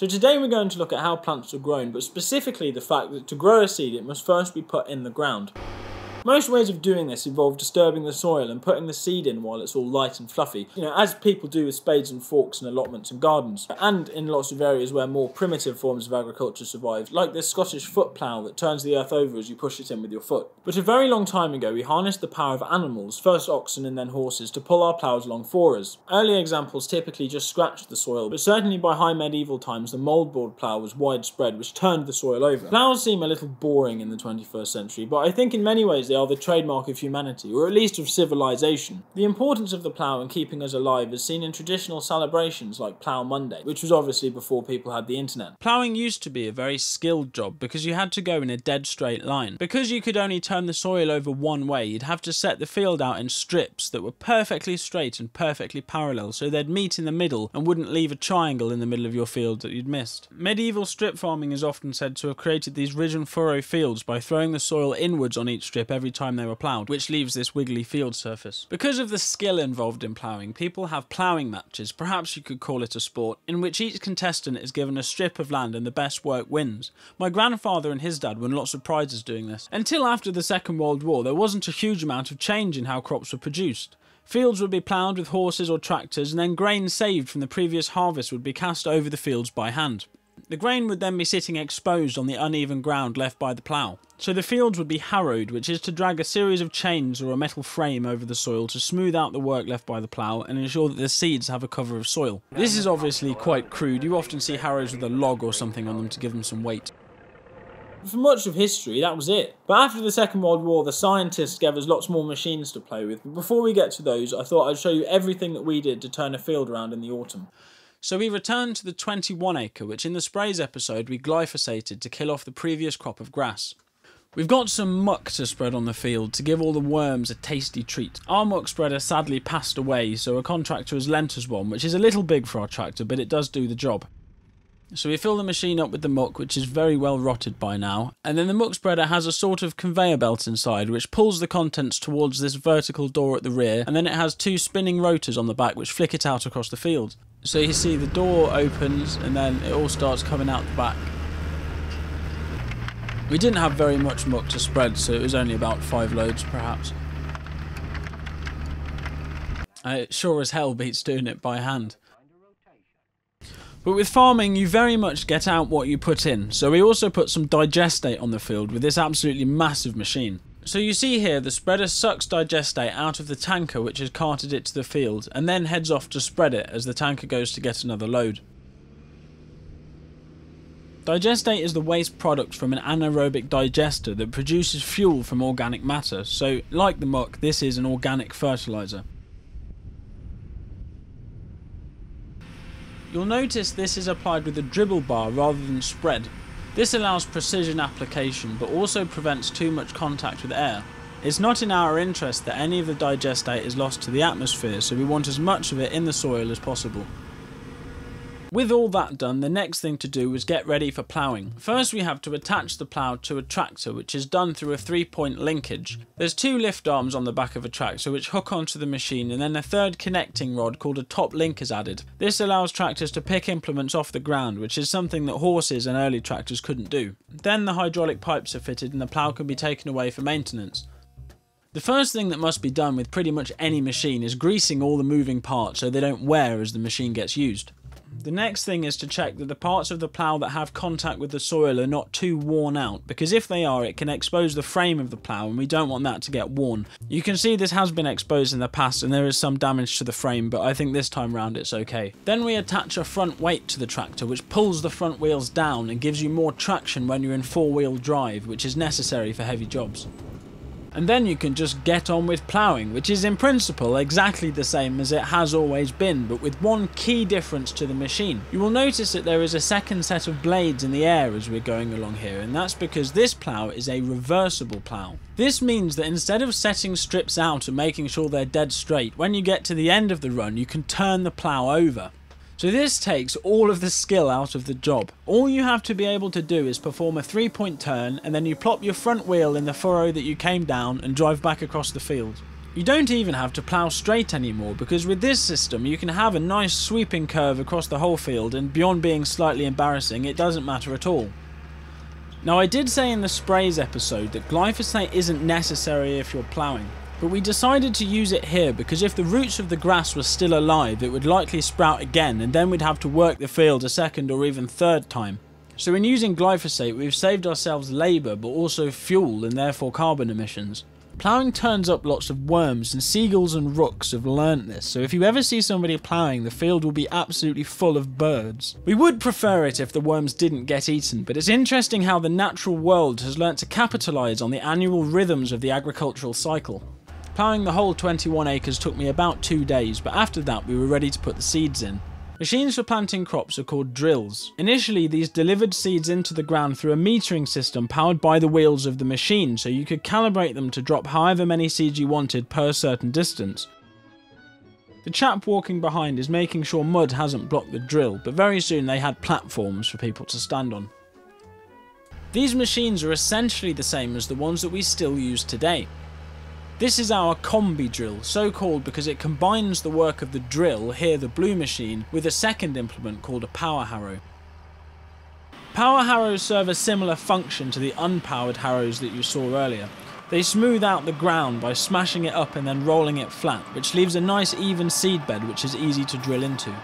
So today we're going to look at how plants are grown, but specifically the fact that to grow a seed it must first be put in the ground. Most ways of doing this involve disturbing the soil and putting the seed in while it's all light and fluffy, you know, as people do with spades and forks and allotments and gardens, and in lots of areas where more primitive forms of agriculture survive, like this Scottish foot plough that turns the earth over as you push it in with your foot. But a very long time ago we harnessed the power of animals, first oxen and then horses, to pull our ploughs along for us. Early examples typically just scratched the soil, but certainly by high medieval times the mouldboard plough was widespread, which turned the soil over. Ploughs seem a little boring in the 21st century, but I think in many ways they are the trademark of humanity, or at least of civilization. The importance of the plough in keeping us alive is seen in traditional celebrations like Plough Monday, which was obviously before people had the internet. Ploughing used to be a very skilled job because you had to go in a dead straight line. Because you could only turn the soil over one way, you'd have to set the field out in strips that were perfectly straight and perfectly parallel so they'd meet in the middle and wouldn't leave a triangle in the middle of your field that you'd missed. Medieval strip farming is often said to have created these ridge and furrow fields by throwing the soil inwards on each strip every time they were ploughed, which leaves this wiggly field surface. Because of the skill involved in ploughing, people have ploughing matches, perhaps you could call it a sport, in which each contestant is given a strip of land and the best work wins. My grandfather and his dad won lots of prizes doing this. Until after the Second World War, there wasn't a huge amount of change in how crops were produced. Fields would be ploughed with horses or tractors, and then grain saved from the previous harvest would be cast over the fields by hand. The grain would then be sitting exposed on the uneven ground left by the plough. So the fields would be harrowed, which is to drag a series of chains or a metal frame over the soil to smooth out the work left by the plough and ensure that the seeds have a cover of soil. This is obviously quite crude. You often see harrows with a log or something on them to give them some weight. For much of history, that was it. But after the Second World War, the scientists gave us lots more machines to play with. But before we get to those, I thought I'd show you everything that we did to turn a field around in the autumn. So we returned to the 21 acre, which in the sprays episode we glyphosated to kill off the previous crop of grass. We've got some muck to spread on the field to give all the worms a tasty treat. Our muck spreader sadly passed away, so a contractor has lent us one, which is a little big for our tractor, but it does do the job. So we fill the machine up with the muck, which is very well rotted by now, and then the muck spreader has a sort of conveyor belt inside, which pulls the contents towards this vertical door at the rear, and then it has two spinning rotors on the back which flick it out across the field. So you see the door opens, and then it all starts coming out the back. We didn't have very much muck to spread, so it was only about five loads perhaps. Uh, it sure as hell beats doing it by hand. But with farming, you very much get out what you put in, so we also put some digestate on the field with this absolutely massive machine. So you see here, the spreader sucks digestate out of the tanker which has carted it to the field, and then heads off to spread it as the tanker goes to get another load. Digestate is the waste product from an anaerobic digester that produces fuel from organic matter, so like the muck, this is an organic fertiliser. You'll notice this is applied with a dribble bar rather than spread. This allows precision application but also prevents too much contact with air. It's not in our interest that any of the digestate is lost to the atmosphere so we want as much of it in the soil as possible. With all that done, the next thing to do is get ready for ploughing. First we have to attach the plough to a tractor which is done through a three point linkage. There's two lift arms on the back of a tractor which hook onto the machine and then a third connecting rod called a top link is added. This allows tractors to pick implements off the ground which is something that horses and early tractors couldn't do. Then the hydraulic pipes are fitted and the plough can be taken away for maintenance. The first thing that must be done with pretty much any machine is greasing all the moving parts so they don't wear as the machine gets used. The next thing is to check that the parts of the plough that have contact with the soil are not too worn out, because if they are it can expose the frame of the plough and we don't want that to get worn. You can see this has been exposed in the past and there is some damage to the frame, but I think this time round it's okay. Then we attach a front weight to the tractor which pulls the front wheels down and gives you more traction when you're in four wheel drive, which is necessary for heavy jobs and then you can just get on with ploughing, which is in principle exactly the same as it has always been, but with one key difference to the machine. You will notice that there is a second set of blades in the air as we're going along here, and that's because this plough is a reversible plough. This means that instead of setting strips out and making sure they're dead straight, when you get to the end of the run you can turn the plough over. So this takes all of the skill out of the job. All you have to be able to do is perform a three point turn and then you plop your front wheel in the furrow that you came down and drive back across the field. You don't even have to plough straight anymore because with this system you can have a nice sweeping curve across the whole field and beyond being slightly embarrassing it doesn't matter at all. Now I did say in the sprays episode that glyphosate isn't necessary if you're ploughing, but we decided to use it here because if the roots of the grass were still alive it would likely sprout again and then we'd have to work the field a second or even third time. So in using glyphosate we've saved ourselves labour but also fuel and therefore carbon emissions. Ploughing turns up lots of worms, and seagulls and rooks have learnt this, so if you ever see somebody ploughing, the field will be absolutely full of birds. We would prefer it if the worms didn't get eaten, but it's interesting how the natural world has learnt to capitalise on the annual rhythms of the agricultural cycle. Ploughing the whole 21 acres took me about two days, but after that we were ready to put the seeds in. Machines for planting crops are called drills. Initially, these delivered seeds into the ground through a metering system powered by the wheels of the machine, so you could calibrate them to drop however many seeds you wanted per certain distance. The chap walking behind is making sure mud hasn't blocked the drill, but very soon they had platforms for people to stand on. These machines are essentially the same as the ones that we still use today. This is our combi drill, so called because it combines the work of the drill, here the blue machine, with a second implement called a power harrow. Power harrows serve a similar function to the unpowered harrows that you saw earlier. They smooth out the ground by smashing it up and then rolling it flat, which leaves a nice even seed bed which is easy to drill into.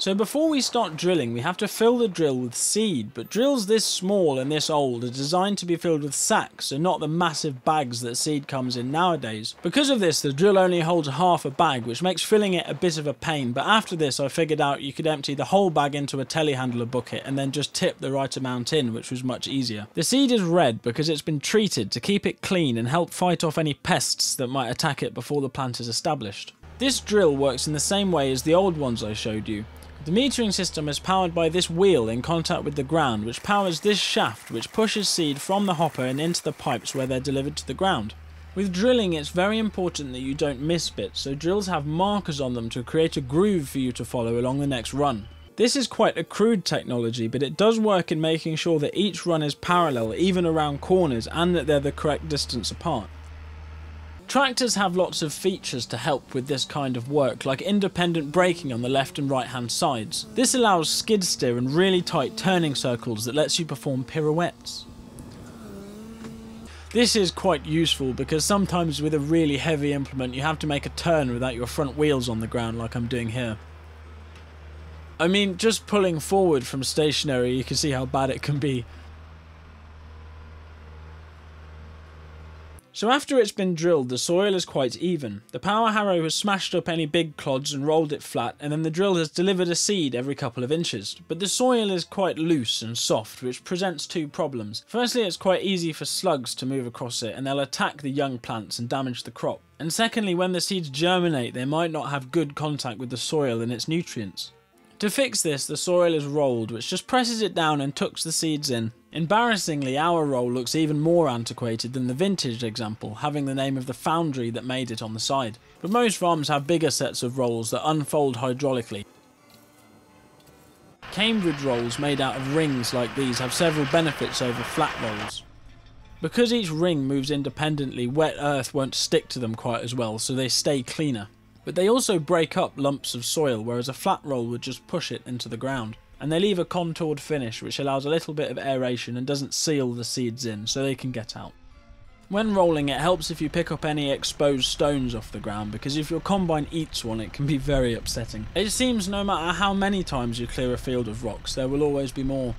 So before we start drilling, we have to fill the drill with seed, but drills this small and this old are designed to be filled with sacks and not the massive bags that seed comes in nowadays. Because of this, the drill only holds half a bag, which makes filling it a bit of a pain, but after this I figured out you could empty the whole bag into a telehandler bucket and then just tip the right amount in, which was much easier. The seed is red because it's been treated to keep it clean and help fight off any pests that might attack it before the plant is established. This drill works in the same way as the old ones I showed you. The metering system is powered by this wheel in contact with the ground which powers this shaft which pushes seed from the hopper and into the pipes where they're delivered to the ground. With drilling it's very important that you don't miss bits, so drills have markers on them to create a groove for you to follow along the next run. This is quite a crude technology, but it does work in making sure that each run is parallel even around corners and that they're the correct distance apart. Tractors have lots of features to help with this kind of work, like independent braking on the left and right hand sides. This allows skid steer and really tight turning circles that lets you perform pirouettes. This is quite useful because sometimes with a really heavy implement you have to make a turn without your front wheels on the ground like I'm doing here. I mean, just pulling forward from stationary you can see how bad it can be. So after it's been drilled, the soil is quite even. The power harrow has smashed up any big clods and rolled it flat, and then the drill has delivered a seed every couple of inches. But the soil is quite loose and soft, which presents two problems. Firstly, it's quite easy for slugs to move across it, and they'll attack the young plants and damage the crop. And secondly, when the seeds germinate, they might not have good contact with the soil and its nutrients. To fix this, the soil is rolled, which just presses it down and tucks the seeds in. Embarrassingly, our roll looks even more antiquated than the vintage example, having the name of the foundry that made it on the side. But most farms have bigger sets of rolls that unfold hydraulically. Cambridge rolls made out of rings like these have several benefits over flat rolls. Because each ring moves independently, wet earth won't stick to them quite as well, so they stay cleaner but they also break up lumps of soil, whereas a flat roll would just push it into the ground. And they leave a contoured finish, which allows a little bit of aeration and doesn't seal the seeds in, so they can get out. When rolling, it helps if you pick up any exposed stones off the ground, because if your combine eats one, it can be very upsetting. It seems no matter how many times you clear a field of rocks, there will always be more.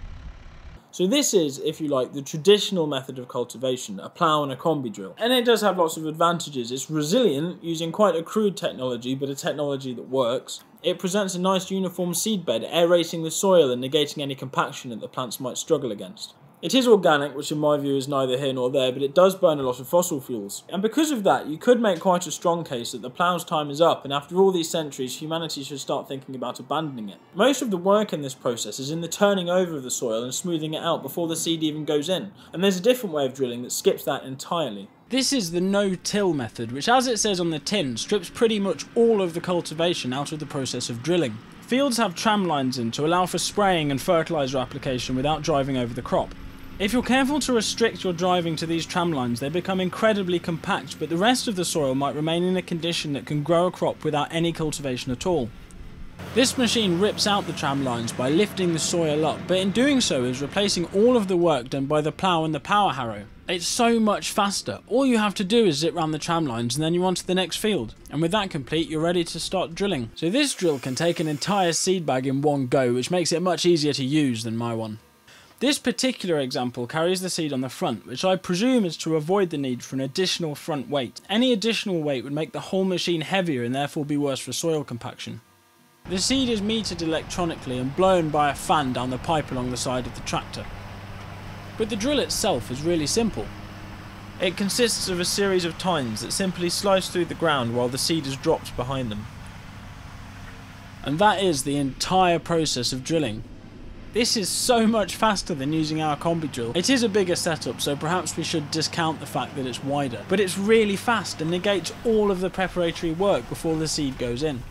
So this is, if you like, the traditional method of cultivation, a plough and a combi drill. And it does have lots of advantages. It's resilient, using quite a crude technology, but a technology that works. It presents a nice uniform seed bed, aerating the soil and negating any compaction that the plants might struggle against. It is organic, which in my view is neither here nor there, but it does burn a lot of fossil fuels. And because of that, you could make quite a strong case that the plough's time is up, and after all these centuries, humanity should start thinking about abandoning it. Most of the work in this process is in the turning over of the soil and smoothing it out before the seed even goes in. And there's a different way of drilling that skips that entirely. This is the no-till method, which as it says on the tin, strips pretty much all of the cultivation out of the process of drilling. Fields have tram lines in to allow for spraying and fertiliser application without driving over the crop. If you're careful to restrict your driving to these tram lines, they become incredibly compact, but the rest of the soil might remain in a condition that can grow a crop without any cultivation at all. This machine rips out the tram lines by lifting the soil up, but in doing so is replacing all of the work done by the plough and the power harrow. It's so much faster. All you have to do is zip round the tram lines and then you're on to the next field. And with that complete, you're ready to start drilling. So this drill can take an entire seed bag in one go, which makes it much easier to use than my one. This particular example carries the seed on the front, which I presume is to avoid the need for an additional front weight. Any additional weight would make the whole machine heavier and therefore be worse for soil compaction. The seed is metered electronically and blown by a fan down the pipe along the side of the tractor. But the drill itself is really simple. It consists of a series of tines that simply slice through the ground while the seed is dropped behind them. And that is the entire process of drilling. This is so much faster than using our combi drill. It is a bigger setup, so perhaps we should discount the fact that it's wider. But it's really fast and negates all of the preparatory work before the seed goes in.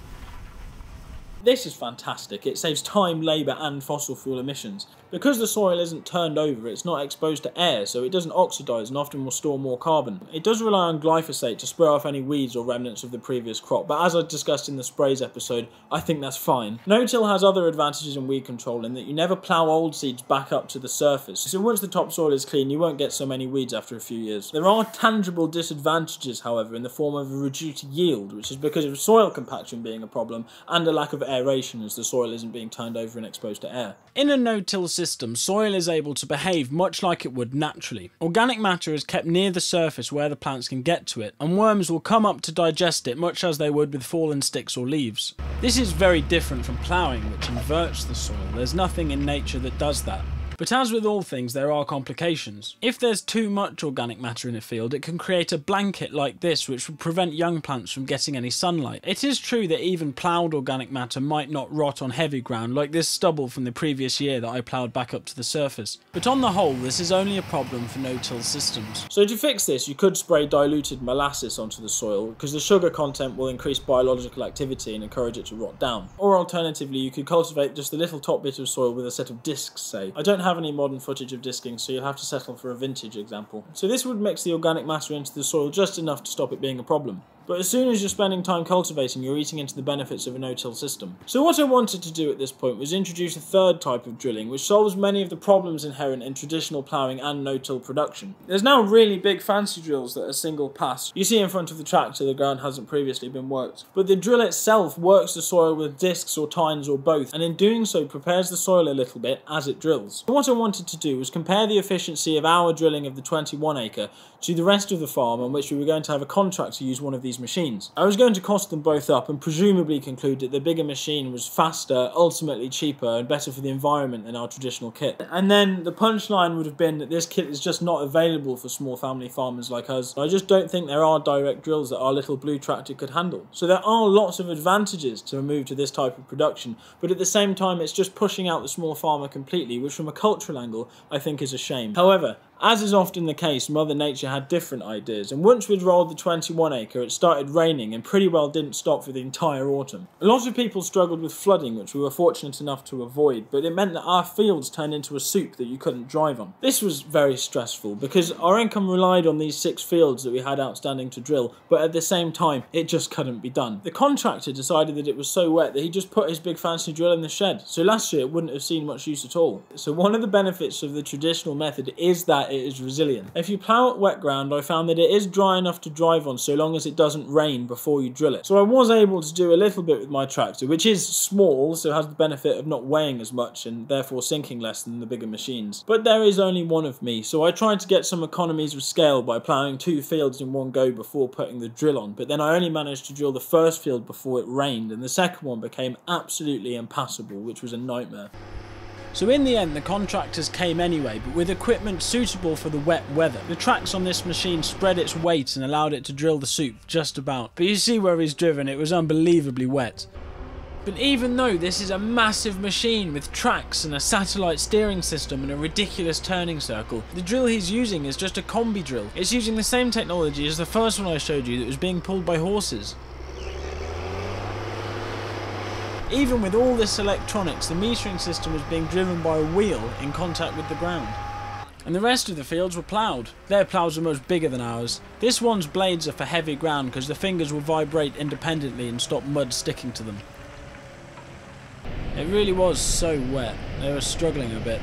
This is fantastic. It saves time, labour and fossil fuel emissions. Because the soil isn't turned over, it's not exposed to air, so it doesn't oxidise and often will store more carbon. It does rely on glyphosate to spray off any weeds or remnants of the previous crop, but as I discussed in the sprays episode, I think that's fine. No-till has other advantages in weed control in that you never plough old seeds back up to the surface, so once the topsoil is clean, you won't get so many weeds after a few years. There are tangible disadvantages, however, in the form of a reduced yield, which is because of soil compaction being a problem and a lack of aeration as the soil isn't being turned over and exposed to air. In a no-till system, soil is able to behave much like it would naturally. Organic matter is kept near the surface where the plants can get to it, and worms will come up to digest it much as they would with fallen sticks or leaves. This is very different from ploughing, which inverts the soil. There's nothing in nature that does that. But as with all things, there are complications. If there's too much organic matter in a field, it can create a blanket like this, which would prevent young plants from getting any sunlight. It is true that even ploughed organic matter might not rot on heavy ground, like this stubble from the previous year that I ploughed back up to the surface. But on the whole, this is only a problem for no-till systems. So to fix this, you could spray diluted molasses onto the soil, because the sugar content will increase biological activity and encourage it to rot down. Or alternatively, you could cultivate just a little top bit of soil with a set of discs, say. I don't have have any modern footage of disking, so you'll have to settle for a vintage example. So this would mix the organic matter into the soil just enough to stop it being a problem. But as soon as you're spending time cultivating, you're eating into the benefits of a no-till system. So what I wanted to do at this point was introduce a third type of drilling, which solves many of the problems inherent in traditional ploughing and no-till production. There's now really big fancy drills that are single pass. You see in front of the tractor the ground hasn't previously been worked. But the drill itself works the soil with discs or tines or both, and in doing so prepares the soil a little bit as it drills. what I wanted to do was compare the efficiency of our drilling of the 21 acre to the rest of the farm on which we were going to have a contract to use one of these machines. I was going to cost them both up and presumably conclude that the bigger machine was faster, ultimately cheaper, and better for the environment than our traditional kit. And then the punchline would have been that this kit is just not available for small family farmers like us. I just don't think there are direct drills that our little blue tractor could handle. So there are lots of advantages to a move to this type of production, but at the same time it's just pushing out the small farmer completely, which from a cultural angle I think is a shame. However, as is often the case, Mother Nature had different ideas, and once we'd rolled the 21 acre, it started raining and pretty well didn't stop for the entire autumn. A lot of people struggled with flooding, which we were fortunate enough to avoid, but it meant that our fields turned into a soup that you couldn't drive on. This was very stressful because our income relied on these six fields that we had outstanding to drill, but at the same time, it just couldn't be done. The contractor decided that it was so wet that he just put his big fancy drill in the shed, so last year it wouldn't have seen much use at all. So one of the benefits of the traditional method is that it is resilient. If you plough at wet ground, I found that it is dry enough to drive on so long as it doesn't rain before you drill it. So I was able to do a little bit with my tractor, which is small, so has the benefit of not weighing as much and therefore sinking less than the bigger machines. But there is only one of me, so I tried to get some economies of scale by ploughing two fields in one go before putting the drill on, but then I only managed to drill the first field before it rained, and the second one became absolutely impassable, which was a nightmare. So in the end the contractors came anyway, but with equipment suitable for the wet weather. The tracks on this machine spread its weight and allowed it to drill the soup just about. But you see where he's driven, it was unbelievably wet. But even though this is a massive machine with tracks and a satellite steering system and a ridiculous turning circle, the drill he's using is just a combi drill. It's using the same technology as the first one I showed you that was being pulled by horses. Even with all this electronics, the metering system was being driven by a wheel in contact with the ground. and the rest of the fields were ploughed. Their ploughs were much bigger than ours. This one's blades are for heavy ground because the fingers will vibrate independently and stop mud sticking to them. It really was so wet, they were struggling a bit.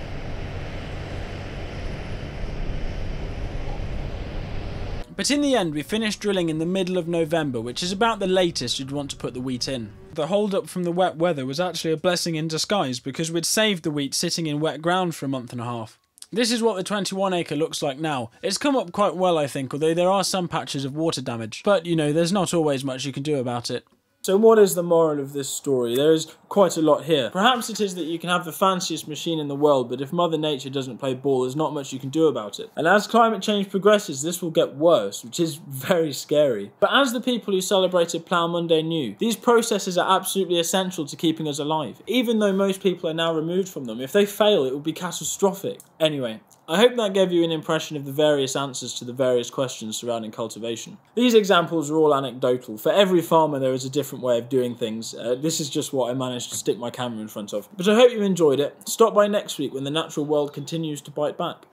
But in the end, we finished drilling in the middle of November, which is about the latest you'd want to put the wheat in. The hold up from the wet weather was actually a blessing in disguise because we'd saved the wheat sitting in wet ground for a month and a half. This is what the 21 acre looks like now. It's come up quite well, I think, although there are some patches of water damage. But, you know, there's not always much you can do about it. So, what is the moral of this story? There is quite a lot here. Perhaps it is that you can have the fanciest machine in the world, but if Mother Nature doesn't play ball, there's not much you can do about it. And as climate change progresses, this will get worse, which is very scary. But as the people who celebrated Plough Monday knew, these processes are absolutely essential to keeping us alive. Even though most people are now removed from them, if they fail, it will be catastrophic. Anyway, I hope that gave you an impression of the various answers to the various questions surrounding cultivation. These examples are all anecdotal. For every farmer, there is a different way of doing things. Uh, this is just what I managed to stick my camera in front of. But I hope you enjoyed it. Stop by next week when the natural world continues to bite back.